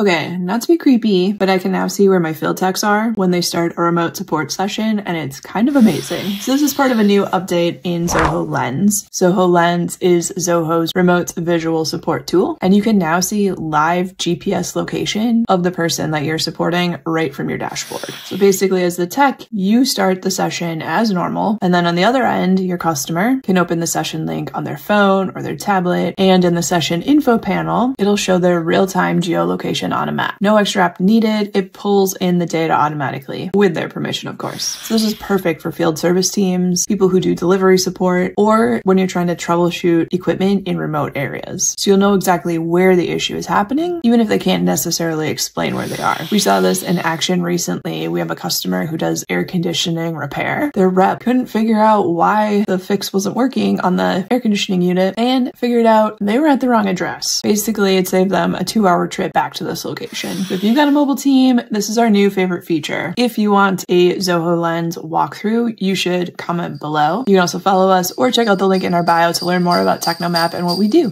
Okay, not to be creepy, but I can now see where my field techs are when they start a remote support session, and it's kind of amazing. So this is part of a new update in Zoho Lens. Zoho Lens is Zoho's remote visual support tool, and you can now see live GPS location of the person that you're supporting right from your dashboard. So basically, as the tech, you start the session as normal, and then on the other end, your customer can open the session link on their phone or their tablet, and in the session info panel, it'll show their real-time geolocation on a map. No extra app needed. It pulls in the data automatically with their permission, of course. So this is perfect for field service teams, people who do delivery support, or when you're trying to troubleshoot equipment in remote areas. So you'll know exactly where the issue is happening, even if they can't necessarily explain where they are. We saw this in action recently. We have a customer who does air conditioning repair. Their rep couldn't figure out why the fix wasn't working on the air conditioning unit and figured out they were at the wrong address. Basically, it saved them a two hour trip back to the this location. If you've got a mobile team, this is our new favorite feature. If you want a Zoho Lens walkthrough, you should comment below. You can also follow us or check out the link in our bio to learn more about Technomap and what we do.